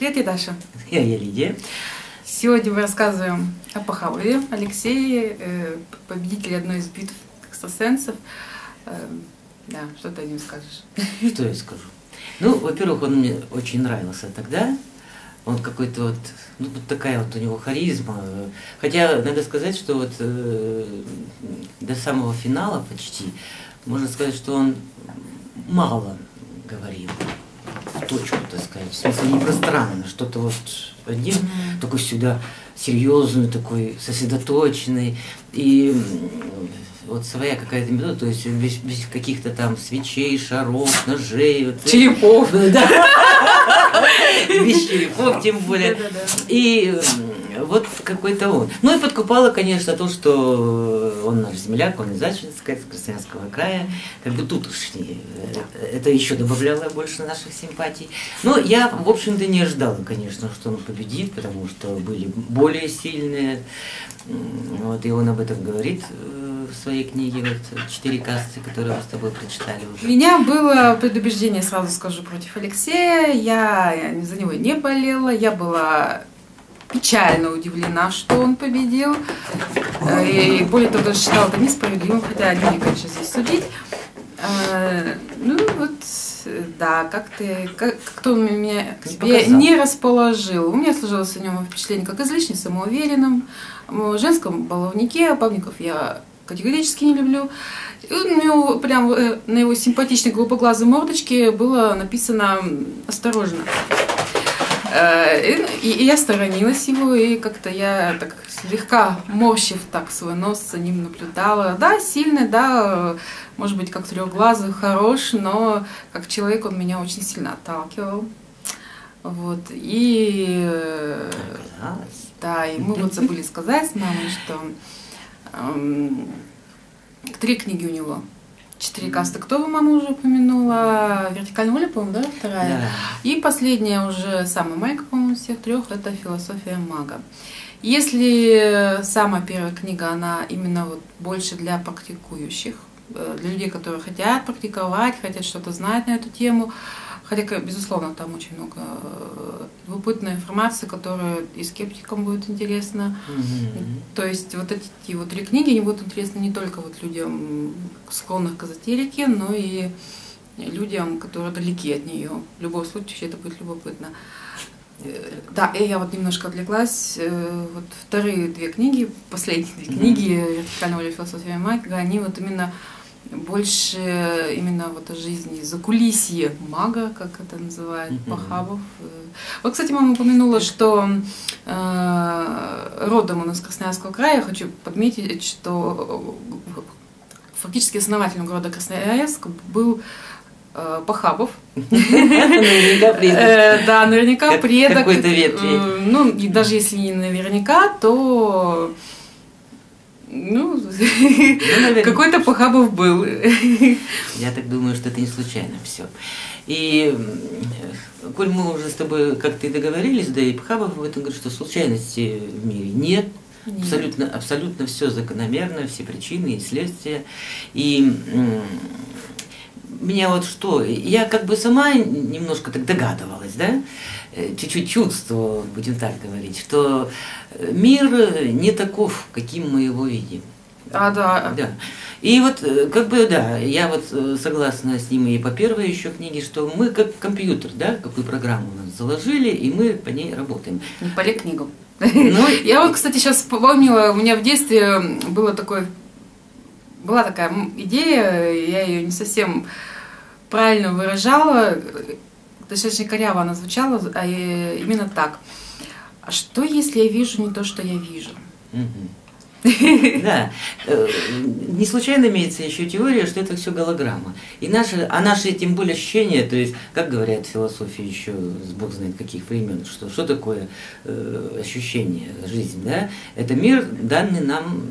Привет, я Даша. Я, я Лидия. Сегодня мы рассказываем о Пахавове Алексее, э, победителе одной из битв экстрасенсов. Э, да, что ты о нем скажешь? Что я скажу? Ну, во-первых, он мне очень нравился тогда. Он какой-то вот, ну, вот такая вот у него харизма. Хотя, надо сказать, что вот э, до самого финала почти, можно сказать, что он мало говорил точку, так сказать. В смысле, не пространно, что-то вот один, mm-hmm. такой всегда серьезный, такой сосредоточенный. И вот своя какая-то метода, то есть без, без каких-то там свечей, шаров, ножей. Вот, черепов. Да. Без черепов, тем более. И вот какой-то он. Ну и подкупало, конечно, то, что он наш земляк, он из Ачинска, из Красноярского края, как бы тут уж это еще добавляло больше наших симпатий. Но я, в общем-то, не ожидала, конечно, что он победит, потому что были более сильные. Вот, и он об этом говорит э, в своей книге вот «Четыре касты», которую мы с тобой прочитали уже. У меня было предубеждение, сразу скажу, против Алексея. Я за него не болела. Я была печально удивлена, что он победил. Э, и более того, даже считала это несправедливым, хотя не конечно, здесь судить. Э, ну вот, да, как ты, как, кто меня к себе не расположил. У меня сложилось о нем впечатление как излишне самоуверенным, в женском баловнике, бабников я категорически не люблю. И у него прям э, на его симпатичной голубоглазой мордочке было написано «Осторожно». Э, и, и я сторонилась его, и как-то я так слегка морщив так свой нос за ним наблюдала. Да, сильный, да, может быть, как трехглазый, хорош, но как человек он меня очень сильно отталкивал. Вот, и... Да, и мы вот забыли сказать с мамой, что эм, три книги у него. Четыре касты, кто вы, мама, уже упомянула? Вертикальная воля, по-моему, да, вторая? Да. И последняя уже, самая маленькая, по-моему, всех трех, это «Философия мага». Если самая первая книга, она именно вот больше для практикующих, э, для людей, которые хотят практиковать, хотят что-то знать на эту тему, Хотя, безусловно, там очень много э, любопытной информации, которая и скептикам будет интересна. Mm-hmm. То есть вот эти вот три книги, они будут интересны не только вот людям, склонных к эзотерике, но и людям, которые далеки от нее. В любом случае это будет любопытно. Э, да, и я вот немножко отвлеклась. Э, вот вторые две книги, последние две книги «Вертикальная философия Майка», они вот именно больше именно вот о жизни за кулисье мага, как это называют, mm-hmm. Пахабов. Вот, кстати, мама упомянула, что э, родом он из Красноярского края. Я хочу подметить, что фактически основателем города Красноярск был э, Пахабов. Э, да, наверняка предок. Какой-то ветви. Э, ну, даже если не наверняка, то ну, ну какой-то Пахабов был. Я так думаю, что это не случайно все. И, коль мы уже с тобой как-то и договорились, да и Пахабов в этом говорит, что случайности в мире нет, нет. Абсолютно, абсолютно все закономерно, все причины и следствия. И меня вот что, я как бы сама немножко так догадывалась, да, э, чуть-чуть чувствовала, будем так говорить, что мир не таков, каким мы его видим. А, да. Да. И вот, э, как бы, да, я вот э, согласна с ним и по первой еще книге, что мы как компьютер, да, какую программу нас заложили, и мы по ней работаем. Не пали книгу. Ну, я вот, кстати, сейчас вспомнила, у меня в детстве было такое, была такая идея, я ее не совсем правильно выражала, достаточно коряво она звучала, а именно так. А что, если я вижу не то, что я вижу? Да. Э, не случайно имеется еще теория, что это все голограмма. И наши, а наши, тем более, ощущения, то есть, как говорят в философии еще с бог знает каких времен, что, что такое э, ощущение, жизнь, да? Это мир, данный нам,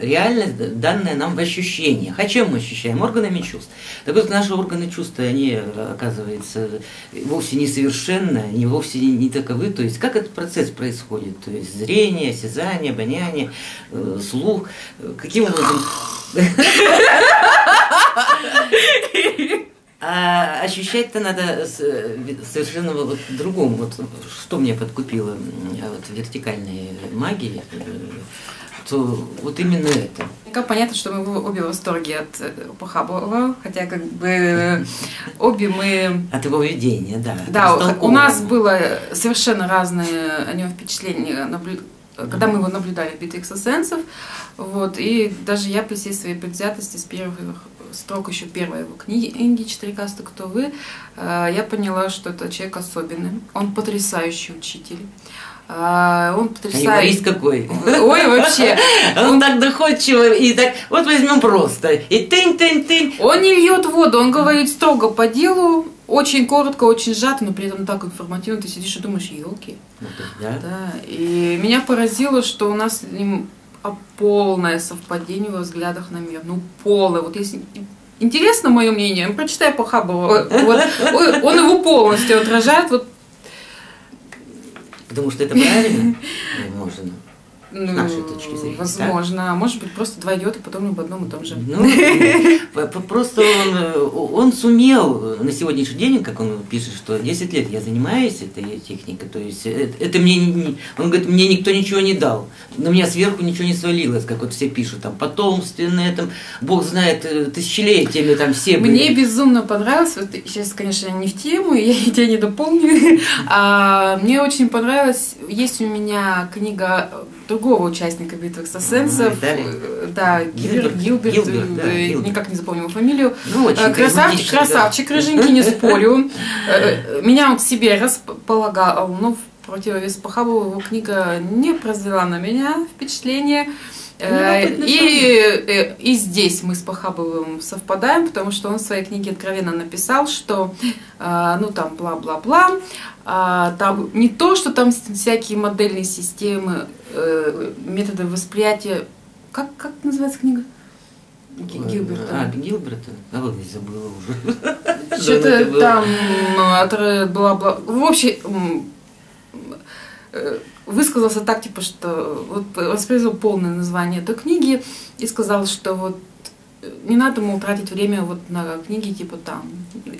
реальность, данная нам в ощущениях. А чем мы ощущаем? Органами чувств. Так вот, наши органы чувств, они, оказывается, вовсе не совершенны, они вовсе не, не таковы. То есть, как этот процесс происходит? То есть, зрение, осязание, обоняние, э, слух, каким образом... А ощущать-то надо совершенно вот другому. Вот что мне подкупило вот, вертикальной магии, э, то вот именно это. Как понятно, что мы обе в восторге от э, Пахабова, хотя как бы обе мы... От его видения, да. Да, у нас было совершенно разные о нем впечатления, когда мы его наблюдали в битве экстрасенсов. Вот, и даже я при всей своей предвзятости с первых строк еще первой его книги «Четырекаста. Кто вы?», э, я поняла, что это человек особенный. Он потрясающий учитель. А, он потрясающий. А какой. Ой, вообще. Он, так доходчиво и так, вот возьмем просто. И тынь-тынь-тынь. Он не льет воду, он говорит строго по делу, очень коротко, очень сжато, но при этом так информативно. Ты сидишь и думаешь, елки. Да? Да. И меня поразило, что у нас с ним полное совпадение во взглядах на мир. Ну, полное. Вот если интересно мое мнение, прочитай по Хаббу. Вот, он его полностью отражает. Вот Потому что это правильно? Можно. Ну, нашей точки зрения. Возможно. Да? А может быть, просто два идиота потом об одном и том же. Ну, просто он, он сумел на сегодняшний день, как он пишет, что 10 лет я занимаюсь этой техникой, то есть это, это мне, он говорит, мне никто ничего не дал, на меня сверху ничего не свалилось, как вот все пишут, там, потомственное, там, бог знает, э, тысячелетиями там все были. Мне безумно понравилось, вот сейчас, конечно, не в тему, я тебя не дополню, а, мне очень понравилось, есть у меня книга другого участника битвы экстрасенсов. А, да, Гилберт, Гилберт, Гилберт, да, Гилберт. никак не запомнил фамилию. Ну, очень э, красавчик, красавчик, да. рыженький, не спорю. Э, меня он к себе располагал, но в противовес Пахабову его книга не произвела на меня впечатление. Э, и, и здесь мы с Пахабовым совпадаем, потому что он в своей книге откровенно написал, что ну там бла-бла-бла, а, там не то, что там всякие модельные системы, э, методы восприятия. Как, как называется книга? Гилберта. А, Гилберта? А вот я забыла уже. Что-то там бла-бла. В общем, э, высказался так, типа, что вот воспроизвел полное название этой книги и сказал, что вот не надо ему тратить время вот на книги типа там.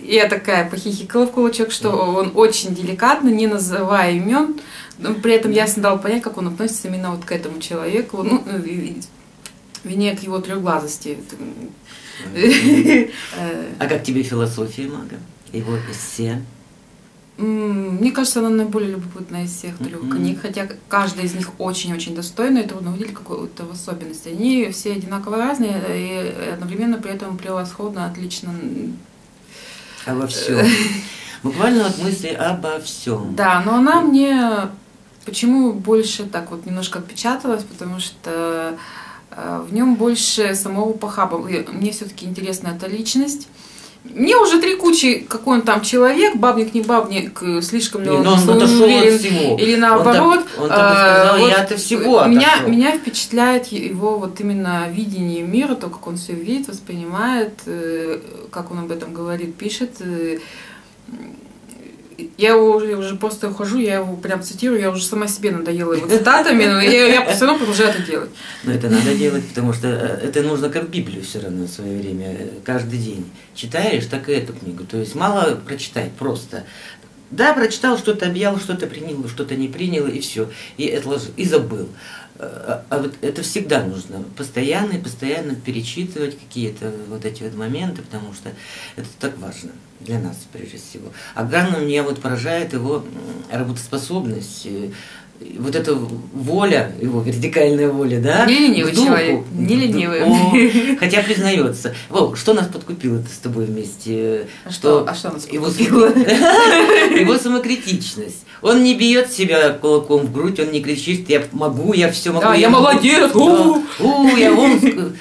Я такая похихикала в кулачок, что он очень деликатно, не называя имен, но при этом ясно дал понять, как он относится именно вот к этому человеку, ну, вине к его трехглазости. А как тебе философия мага? Его эссе? Мне кажется, она наиболее любопытная из всех трех mm-hmm. книг, хотя каждая из них очень-очень достойна, и трудно выделить какую-то особенность. Они все одинаково разные и одновременно при этом превосходно, отлично. Обо всем. Буквально от мысли обо всем. Да, но она мне почему больше так вот немножко отпечаталась, потому что э, в нем больше самого Пахаба. Мне все-таки интересна эта личность. Мне уже три кучи, какой он там человек, бабник, не бабник, слишком ли он, он уверен, всего. или наоборот. Он так, он так сказал, вот я-то всего меня, меня впечатляет его вот именно видение мира, то, как он все видит, воспринимает, э, как он об этом говорит, пишет. Я уже, уже просто ухожу, я его прям цитирую, я уже сама себе надоела его цитатами, но я, я все равно продолжаю это делать. Но это надо делать, потому что э, это нужно как Библию все равно в свое время, э, каждый день. Читаешь, так и эту книгу. То есть мало прочитать, просто. Да, прочитал, что-то объял, что-то принял, что-то не принял, и все. И отложил, и забыл. А, а вот это всегда нужно, постоянно и постоянно перечитывать какие-то вот эти вот моменты, потому что это так важно для нас прежде всего. А главное, меня вот поражает его работоспособность, э, вот эта воля, его вертикальная воля, да? Не ленивый человек, не ленивый. О, хотя признается. Вов, что нас подкупило с тобой вместе? А что, а что нас подкупило? Его самокритичность. Он не бьет себя кулаком в грудь, он не кричит, я могу, я все могу. Да, я, молодец! У, я вон,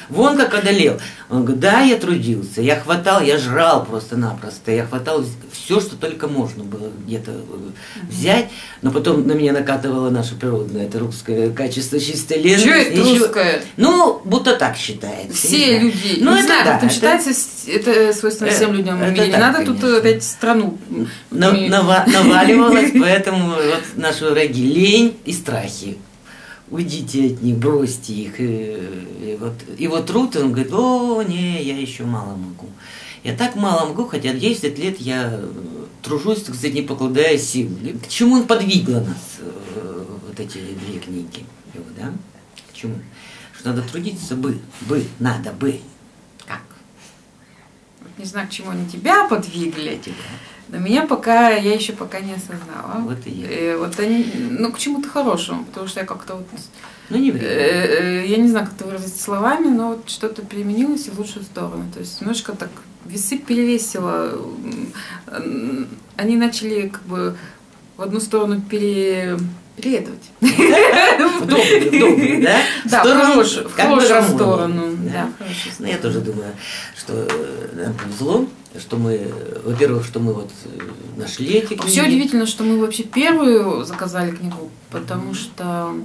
вон как одолел. Он говорит, да, я трудился, я хватал, я жрал просто-напросто, я хватал все, что только можно было где-то э, взять, но потом на меня накатывало наше природное, это русское качество чистой лен. Что это Ничего... русское? Ну, будто так считается. Все люди. Ну, не это знаю, да, это, считается, это свойственно всем людям. Это не так, надо конечно. тут опять страну. Наваливалось, поэтому вот наши враги лень и страхи уйдите от них, бросьте их. И, вот, и вот труд, он говорит, о, не, я еще мало могу. Я так мало могу, хотя 10 лет я тружусь, так сказать, не покладая сил. К чему он подвигло нас, вот эти две книги его, да? К чему? Что надо трудиться бы, бы, надо бы. Не знаю, к чему они тебя подвигли. Тебя. Но меня пока, я еще пока не осознала. Вот и я. Э, вот они, ну, к чему-то хорошему, потому что я как-то вот... Ну, не э, э, Я не знаю, как это выразить словами, но вот что-то переменилось и в лучшую сторону. То есть немножко так весы перевесило. Они начали как бы в одну сторону пере переедывать. В добрую, да? Да, в хорошую, сторону. Да, Ну, я тоже думаю, что э, нам повезло, что мы, во-первых, что мы вот э, нашли эти книги. Все удивительно, что мы вообще первую заказали книгу, потому что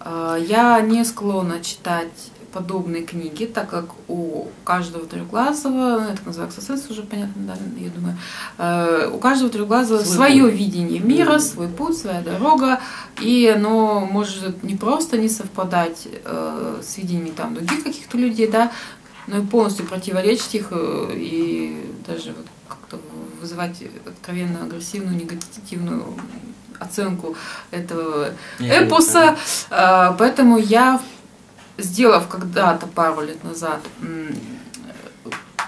э, я не склонна читать подобные книги, так как у каждого трехглазого, ну, это называется сенс уже понятно, да, я думаю, э, у каждого трехглазого свой свое путь. видение мира, свой путь, своя дорога, и оно может не просто не совпадать э, с видениями там других каких-то людей, да, но и полностью противоречить их э, и даже вот как-то вызывать откровенно агрессивную, негативную оценку этого эпоса. Поэтому я сделав когда-то пару лет назад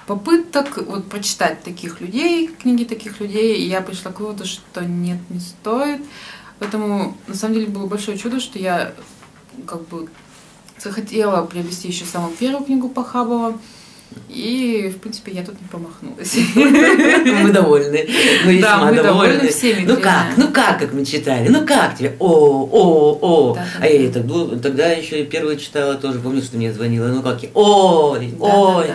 попыток вот прочитать таких людей, книги таких людей, и я пришла к выводу, что нет, не стоит. Поэтому на самом деле было большое чудо, что я как бы захотела приобрести еще самую первую книгу Пахабова. И, в принципе, я тут не промахнулась. Мы довольны. Мы весьма да, мы довольны. всеми. Ну как? Ну как, как мы читали? Ну как тебе? О, о, о. Да, да, а я тогда, тогда еще первую читала тоже. Помню, что мне звонила. Ну как? Ой, ой.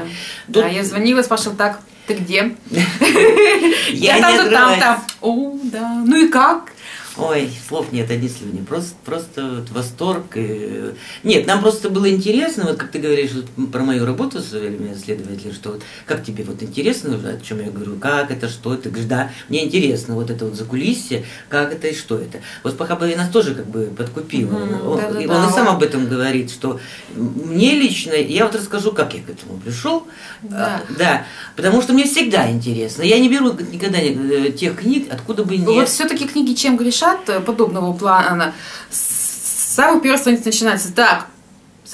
Да, да, я звонила, спрашивала так, ты где? Я там, там, там. О, да. Ну и как? Ой, слов нет, одни слюни. Просто, просто вот восторг. И... Нет, нам просто было интересно, вот как ты говоришь вот, про мою работу с исследователем, что вот как тебе вот интересно, о чем я говорю, как это, что это, говоришь, да, мне интересно вот это вот закулисье, как это и что это. Вот Пахабави нас тоже как бы подкупил. Mm, он, да, да, и он да, и сам об этом говорит, что мне лично, я вот расскажу, как я к этому пришел. Да. А, да, потому что мне всегда интересно. Я не беру никогда э, тех книг, откуда бы не... Вот все-таки книги чем грешат? Чат э, подобного плана, с самых первых страниц начинается так,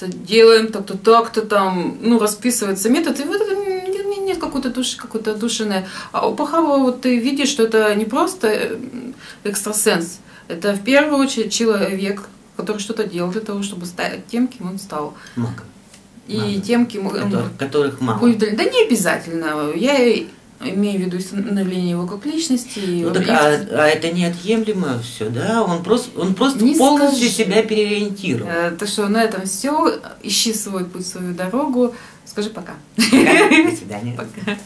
делаем так-то, так-то там, ну, расписывается метод, и вот это нет какой-то души, какой-то душины. А у Пахава вот ты видишь, что это не просто э, экстрасенс, это в первую очередь человек, который что-то делал для того, чтобы стать тем, кем он стал. Магом. И Магом. тем, кем. Которых, которых мало. Да не обязательно. Я имею в виду становление его как личности. Ну, так, а, а это неотъемлемо все, да? Он просто, он просто не полностью скажи. себя переориентировал. Э, то, что на этом все, ищи свой путь, свою дорогу. Скажи пока. пока. До свидания. Пока.